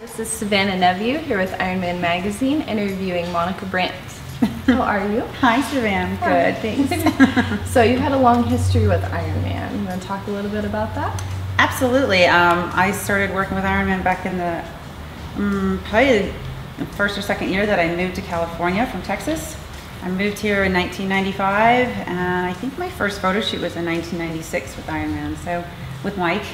This is Savannah Nevue here with Ironman Magazine interviewing Monica Brant. How are you? Hi, Savannah. Good, thanks. so you've had a long history with Ironman. You want to talk a little bit about that? Absolutely. Um, I started working with Ironman back in the um, probably the first or second year that I moved to California from Texas. I moved here in 1995, and I think my first photo shoot was in 1996 with Iron Man. So with Mike,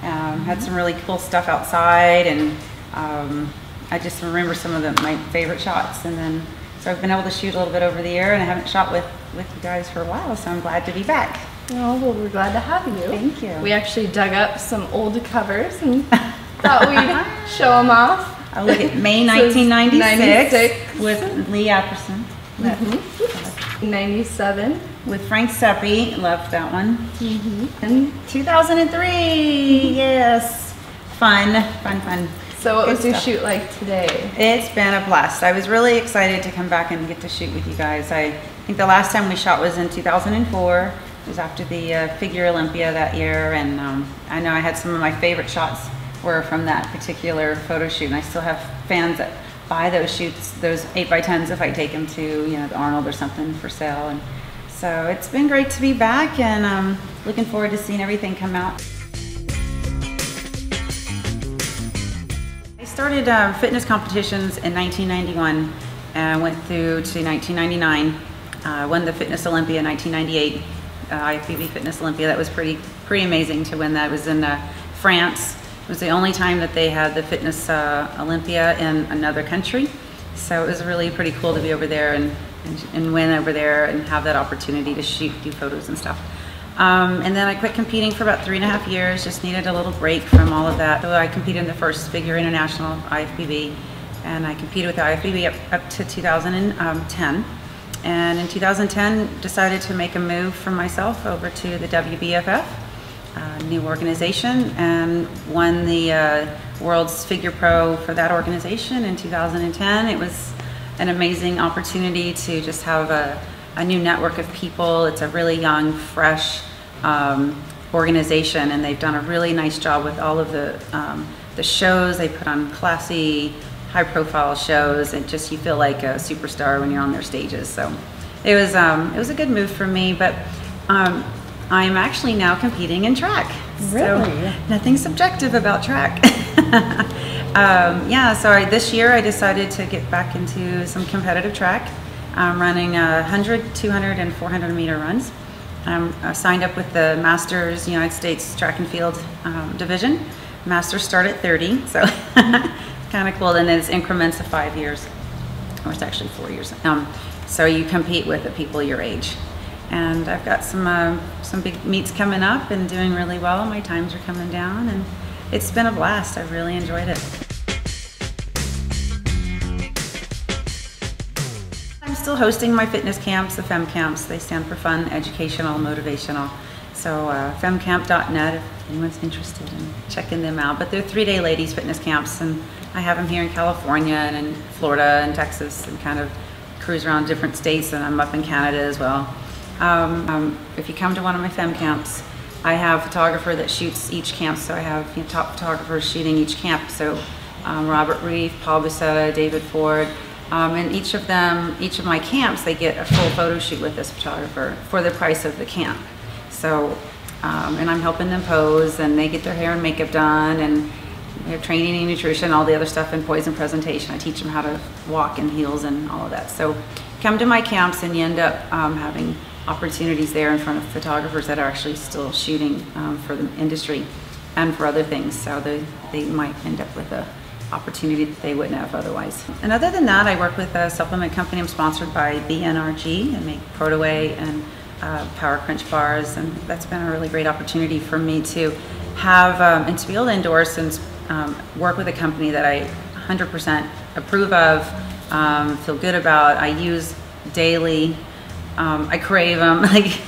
um, had some really cool stuff outside, and um, I just remember some of the, my favorite shots. And then so I've been able to shoot a little bit over the year, and I haven't shot with with you guys for a while. So I'm glad to be back. Oh, well, we're glad to have you. Thank you. We actually dug up some old covers and thought we'd show them off. I look at May 1996 with Lee Apperson. Mm-hmm. 97. With Frank Sepe, loved that one. Mm-hmm. And 2003, yes. Fun, fun, fun. So what Good was your stuff. shoot like today? It's been a blast. I was really excited to come back and get to shoot with you guys. I think the last time we shot was in 2004. It was after the uh, Figure Olympia that year, and um, I know I had some of my favorite shots were from that particular photo shoot, and I still have fans that buy those shoots, those 8x10s if I take them to, you know, the Arnold or something for sale. And so it's been great to be back, and um, looking forward to seeing everything come out. I started uh, fitness competitions in 1991 and went through to 1999. Uh, won the Fitness Olympia in 1998, uh, IFBB Fitness Olympia. That was pretty pretty amazing to win that. It was in uh, France. It was the only time that they had the Fitness uh, Olympia in another country. So it was really pretty cool to be over there and, and, and win over there and have that opportunity to shoot, do photos and stuff. Um, and then I quit competing for about three and a half years, just needed a little break from all of that. So I competed in the first Figure International IFBB, and I competed with the IFBB up, up to 2010. And in 2010, decided to make a move for myself over to the WBFF, uh, new organization, and won the uh, World's Figure Pro for that organization in 2010. It was an amazing opportunity to just have a, a new network of people. It's a really young, fresh um, organization, and they've done a really nice job with all of the um, the shows. They put on classy, high-profile shows, and just you feel like a superstar when you're on their stages. So it was um, it was a good move for me, but. Um, I'm actually now competing in track. So Really? nothing subjective about track. um, yeah, so I, this year I decided to get back into some competitive track. I'm running uh, 100, 200, and 400 meter runs. I'm signed up with the Masters United States Track and Field um, division. Masters start at 30, so kind of cool. And then it's increments of five years, or it's actually four years. Um, so you compete with the people your age. And I've got some uh, some big meets coming up and doing really well. My times are coming down, and it's been a blast. I've really enjoyed it. I'm still hosting my fitness camps, the FEM camps. They stand for fun, educational, motivational. So uh, femcamp.net if anyone's interested in checking them out. But they're three-day ladies fitness camps, and I have them here in California and in Florida and Texas, and kind of cruise around different states. And I'm up in Canada as well. Um, um, if you come to one of my fem camps, I have a photographer that shoots each camp. So I have you know, top photographers shooting each camp. So um, Robert Reiff, Paul Buceta, David Ford. Um, and each of them, each of my camps, they get a full photo shoot with this photographer for the price of the camp. So, um, and I'm helping them pose and they get their hair and makeup done and they're training and nutrition, all the other stuff in poison presentation. I teach them how to walk in heels and all of that. So come to my camps and you end up um, having opportunities there in front of photographers that are actually still shooting um, for the industry and for other things. So they, they might end up with a opportunity that they wouldn't have otherwise. And other than that, I work with a supplement company. I'm sponsored by BNRG and make Protaway and uh, Power Crunch bars, and that's been a really great opportunity for me to have um, and to be able to endorse and um, work with a company that I 100% approve of, um, feel good about. I use daily. Um, I crave them, like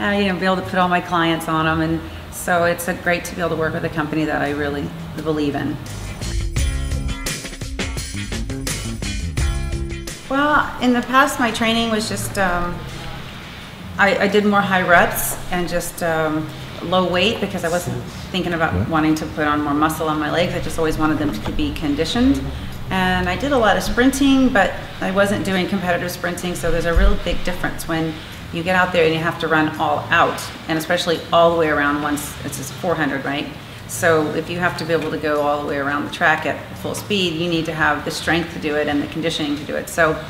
uh, you know, be able to put all my clients on them, and so it's a great to be able to work with a company that I really believe in. Well, in the past, my training was just um, I, I did more high reps and just um, low weight because I wasn't thinking about wanting to put on more muscle on my legs. I just always wanted them to be conditioned. And I did a lot of sprinting, but I wasn't doing competitive sprinting. So there's a real big difference when you get out there and you have to run all out, and especially all the way around once it's just 400, right? So if you have to be able to go all the way around the track at full speed, you need to have the strength to do it and the conditioning to do it. So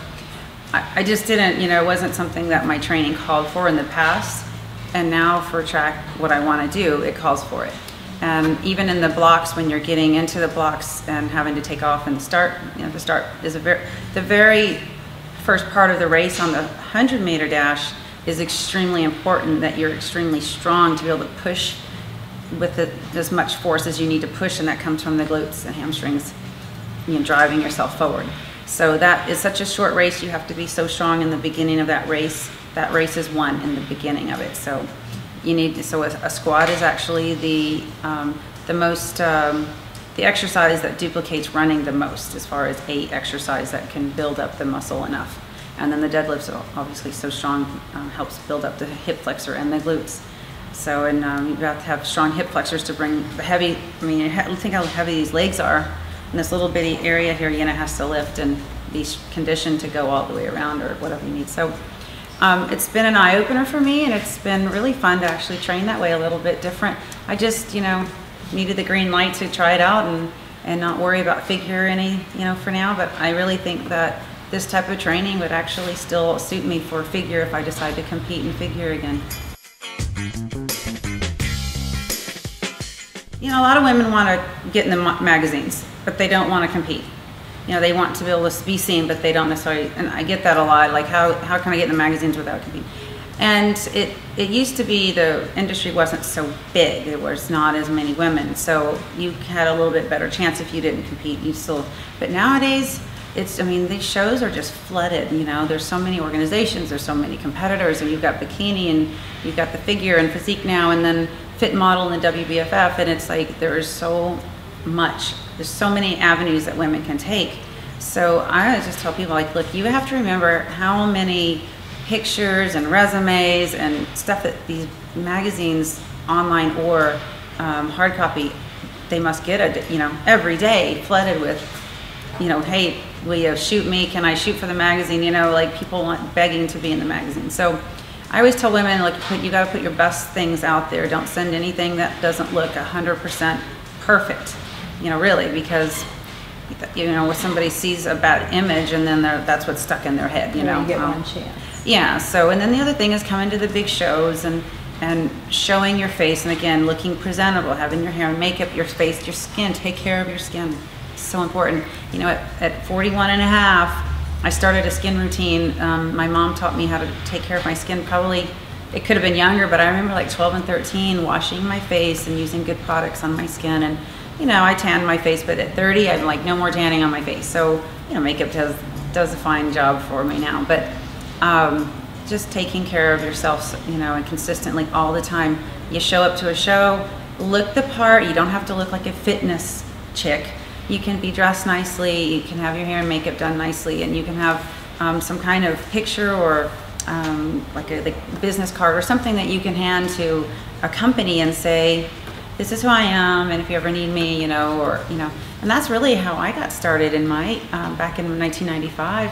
I, I just didn't, you know, it wasn't something that my training called for in the past. And now for track, what I want to do, it calls for it. And even in the blocks, when you're getting into the blocks and having to take off and start, you know, the start is a very, the very first part of the race on the 100 meter dash is extremely important that you're extremely strong to be able to push with the, as much force as you need to push, and that comes from the glutes and hamstrings, you know, driving yourself forward. So that is such a short race. You have to be so strong in the beginning of that race. That race is won in the beginning of it. So you need to, so a, a squat is actually the um, the most um, the exercise that duplicates running the most as far as a exercise that can build up the muscle enough. And then the deadlifts obviously so strong um, helps build up the hip flexor and the glutes. So and um, you have to have strong hip flexors to bring the heavy. I mean, think how heavy these legs are. In this little bitty area here, gonna have to lift and be conditioned to go all the way around or whatever you need. So um, it's been an eye opener for me, and it's been really fun to actually train that way a little bit different. I just, you know, needed the green light to try it out and and not worry about figure any, you know, for now. But I really think that this type of training would actually still suit me for figure if I decide to compete in figure again. You know, a lot of women want to get in the magazines, but they don't want to compete you know, they want to be able to be seen, but they don't necessarily, and I get that a lot, like how, how can I get in the magazines without competing? And it, it used to be the industry wasn't so big, there was not as many women, so you had a little bit better chance if you didn't compete, you still, but nowadays, it's, I mean, these shows are just flooded, you know, there's so many organizations, there's so many competitors, and you've got bikini, and you've got the figure and physique now, and then fit model and the WBFF, and it's like, there's so much. There's so many avenues that women can take. So I just tell people like, look, you have to remember how many pictures and resumes and stuff that these magazines, online or um, hard copy, they must get a, you know every day flooded with, you know, hey, will you shoot me? Can I shoot for the magazine? You know, like people want begging to be in the magazine. So I always tell women like, you got to put your best things out there. Don't send anything that doesn't look 100% perfect you know, really, because you know, when somebody sees a bad image and then that's what's stuck in their head, you know. You get um, one chance. Yeah. So, and then the other thing is coming to the big shows and and showing your face and again looking presentable, having your hair and makeup, your face, your skin. Take care of your skin. so important. You know, at, at 41 and a half, I started a skin routine. Um, my mom taught me how to take care of my skin. Probably it could have been younger, but I remember like 12 and 13 washing my face and using good products on my skin and you know, I tan my face, but at 30, I'm like, no more tanning on my face. So, you know, makeup does does a fine job for me now. But um, just taking care of yourself, you know, and consistently all the time. You show up to a show, look the part. You don't have to look like a fitness chick. You can be dressed nicely. You can have your hair and makeup done nicely, and you can have um, some kind of picture or um, like a like business card or something that you can hand to a company and say, this is who I am, and if you ever need me, you know, or you know, and that's really how I got started in my um, back in 1995.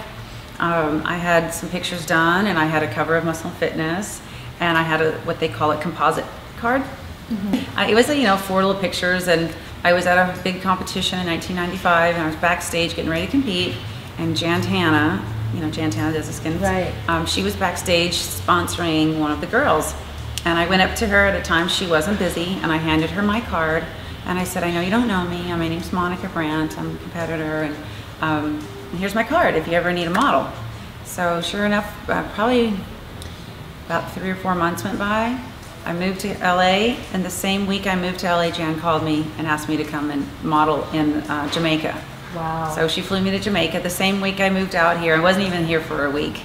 Um, I had some pictures done, and I had a cover of Muscle Fitness, and I had a what they call a composite card. Mm-hmm. It was, a, you know, four little pictures, and I was at a big competition in 1995, and I was backstage getting ready to compete, and Jan Tana, you know, Jan Tana does the skin. Right. Um, she was backstage sponsoring one of the girls and I went up to her at a time she wasn't busy and I handed her my card and I said, I know you don't know me. My name's Monica Brant. I'm a competitor and um, here's my card if you ever need a model. So sure enough, uh, probably about three or four months went by. I moved to LA and the same week I moved to LA, Jan called me and asked me to come and model in uh, Jamaica. Wow. So she flew me to Jamaica the same week I moved out here. I wasn't even here for a week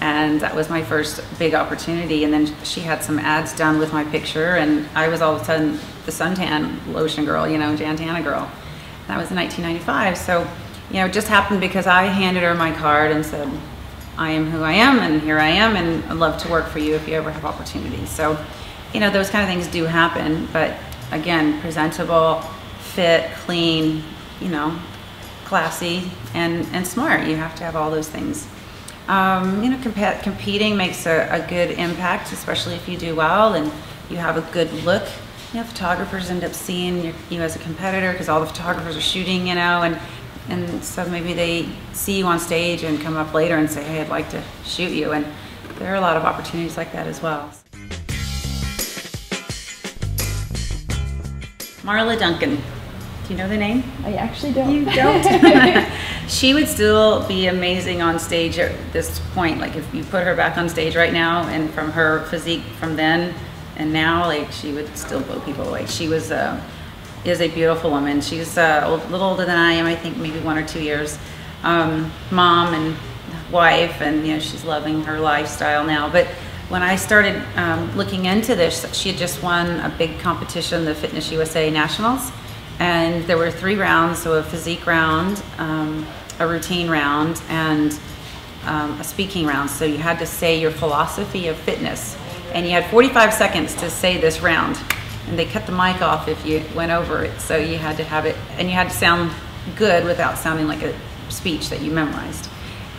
and that was my first big opportunity. And then she had some ads done with my picture, and I was all of a sudden the suntan lotion girl, you know, Jan Tana girl. That was in 1995. So you know, it just happened because I handed her my card and said, I am who I am and here I am and I'd love to work for you if you ever have opportunities. So, you know, those kind of things do happen, but again, presentable, fit, clean, you know, classy and, and smart. You have to have all those things. Um, you know, comp- competing makes a, a good impact, especially if you do well and you have a good look. You know, photographers end up seeing you, you as a competitor because all the photographers are shooting, you know, and and so maybe they see you on stage and come up later and say, hey, I'd like to shoot you. And there are a lot of opportunities like that as well. Marla Duncan. Do you know the name? I actually don't. You don't? she would still be amazing on stage at this point. Like if you put her back on stage right now and from her physique from then and now, like she would still blow people away. She was uh, is a beautiful woman. She's uh, a little older than I am, I think maybe one or two years. Um, mom and wife, and you know she's loving her lifestyle now. But when I started um, looking into this, she had just won a big competition, the Fitness USA Nationals, and there were three rounds: so a physique round, um, a routine round, and um, a speaking round. So you had to say your philosophy of fitness, and you had 45 seconds to say this round and they cut the mic off if you went over it. So you had to have it, and you had to sound good without sounding like a speech that you memorized.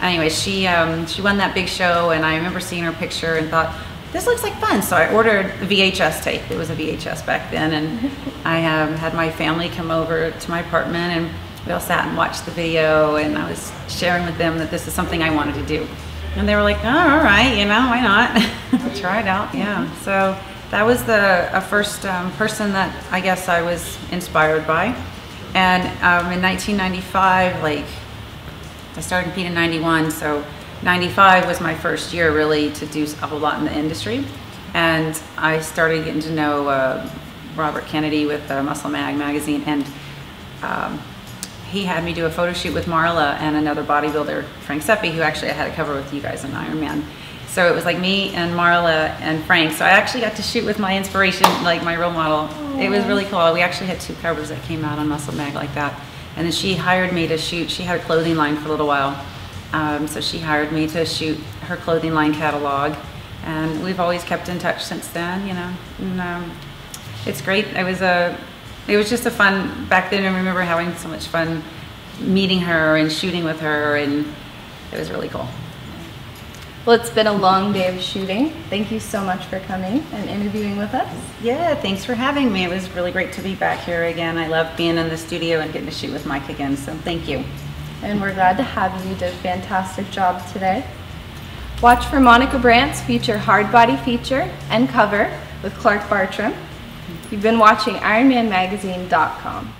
Anyway, she um, she won that big show, and I remember seeing her picture and thought, this looks like fun. So I ordered VHS tape. It was a VHS back then, and I um, had my family come over to my apartment, and we all sat and watched the video, and I was sharing with them that this is something I wanted to do. And they were like, oh, all right, you know, why not? Try it out, yeah. So that was the a first um, person that I guess I was inspired by. And um, in 1995, like I started competing in 91, so 95 was my first year really to do a whole lot in the industry. And I started getting to know uh, Robert Kennedy with uh, Muscle Mag magazine, and um, he had me do a photo shoot with Marla and another bodybuilder, Frank Sepe, who actually I had a cover with you guys on Iron Man. So it was like me and Marla and Frank. So I actually got to shoot with my inspiration, like my role model. Aww. It was really cool. We actually had two covers that came out on Muscle Mag like that. And then she hired me to shoot. She had a clothing line for a little while. Um, so she hired me to shoot her clothing line catalog. And we've always kept in touch since then, you know. And, um, it's great. It was a, it was just a fun, back then I remember having so much fun meeting her and shooting with her and it was really cool. Well, it's been a long day of shooting. Thank you so much for coming and interviewing with us. Yeah, thanks for having me. It was really great to be back here again. I love being in the studio and getting to shoot with Mike again, so thank you. And we're glad to have you. You did a fantastic job today. Watch for Monica Brant's future hard body feature and cover with Clark Bartram. You've been watching IronManMagazine.com.